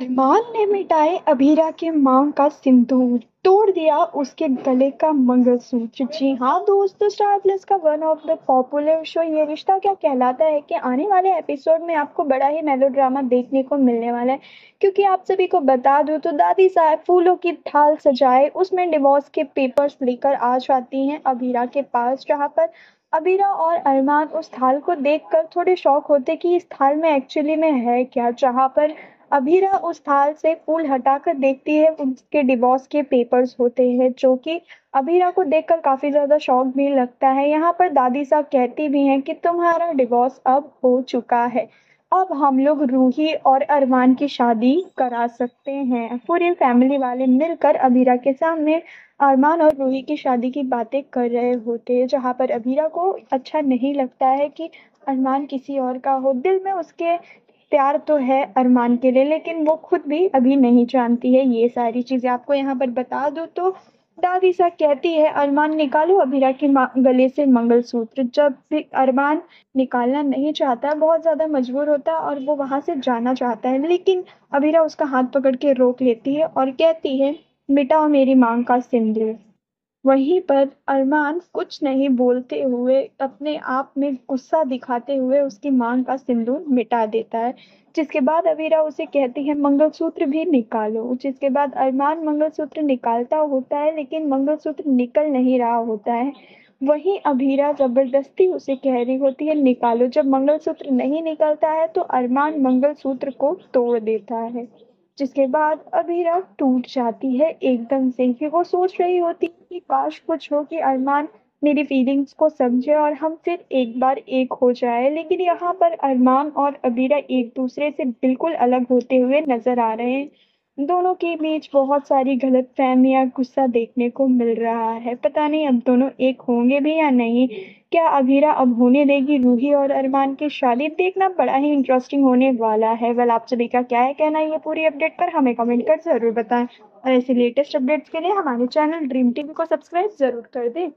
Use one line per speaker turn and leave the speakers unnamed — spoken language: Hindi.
अरमान ने मिटाए अभीरा के मांग का सिंदूर, तोड़ दिया उसके गले का मंगलसूत्र। जी हाँ दोस्तों स्टार प्लस का one of the popular show Yeh Rishta Kya कहलाता है कि आने वाले एपिसोड में आपको बड़ा ही मेलो ड्रामा देखने को मिलने वाला है। क्योंकि आप सभी को बता दूँ तो दादी साहब फूलों की थाल सजाए, उसमें डिवोर्स के पेपर्स लेकर आ जाती हैं अभीरा के पास जहाँ पर अबीरा और अरमान उस थाल को देखकर थोड़े शौक होते कि इस थाल में एक्चुअली में है क्या, जहाँ पर अभीरा उस थाल से फूल हटाकर देखती है उसके डिवोर्स के पेपर्स होते हैं, जो कि अभीरा को देखकर काफ़ी ज़्यादा शौक भी लगता है। यहाँ पर दादी साहब कहती भी हैं कि तुम्हारा डिवोर्स अब हो चुका है। अब हम लोग रूही और अरमान की शादी करा सकते हैं। पूरी फैमिली वाले मिलकर अभीरा के सामने अरमान और रूही की शादी की बातें कर रहे होते हैं, जहाँ पर अभीरा को अच्छा नहीं लगता है कि अरमान किसी और का हो। दिल में उसके प्यार तो है अरमान के लिए, लेकिन वो खुद भी अभी नहीं जानती है ये सारी चीज़ें। आपको यहाँ पर बता दो तो दादी सा कहती है, अरमान, निकालो अबीरा के गले से मंगलसूत्र। जब भी अरमान निकालना नहीं चाहता, बहुत ज़्यादा मजबूर होता है और वो वहाँ से जाना चाहता है। लेकिन अबीरा उसका हाथ पकड़ के रोक लेती है और कहती है, मिटाओ मेरी मांग का सिंदूर। वहीं पर अरमान कुछ नहीं बोलते हुए अपने आप में गुस्सा दिखाते हुए उसकी मांग का सिंदूर मिटा देता है। जिसके बाद अवीरा उसे कहती है, मंगलसूत्र भी निकालो। जिसके बाद अरमान मंगलसूत्र निकालता होता है, लेकिन मंगलसूत्र निकल नहीं रहा होता है। वहीं अभीरा ज़बरदस्ती उसे कह रही होती है, निकालो। जब मंगलसूत्र नहीं निकलता है तो अरमान मंगलसूत्र को तोड़ देता है। जिसके बाद अभीरा टूट जाती है एकदम से। वो सोच रही होती कि काश कुछ हो कि अरमान मेरी फीलिंग्स को समझे और हम फिर एक बार एक हो जाए। लेकिन यहाँ पर अरमान और अबीरा एक दूसरे से बिल्कुल अलग होते हुए नज़र आ रहे हैं। दोनों के बीच बहुत सारी गलत फहमियाँ गुस्सा देखने को मिल रहा है। पता नहीं अब दोनों एक होंगे भी या नहीं। क्या अभीरा अब होने देगी रूही और अरमान की शादी? देखना बड़ा ही इंटरेस्टिंग होने वाला है। वेल आप सभी का क्या है कहना? ये पूरी अपडेट पर हमें कमेंट कर ज़रूर बताएँ। और ऐसे लेटेस्ट अपडेट्स के लिए हमारे चैनल ड्रीम टीवी को सब्सक्राइब ज़रूर कर दें।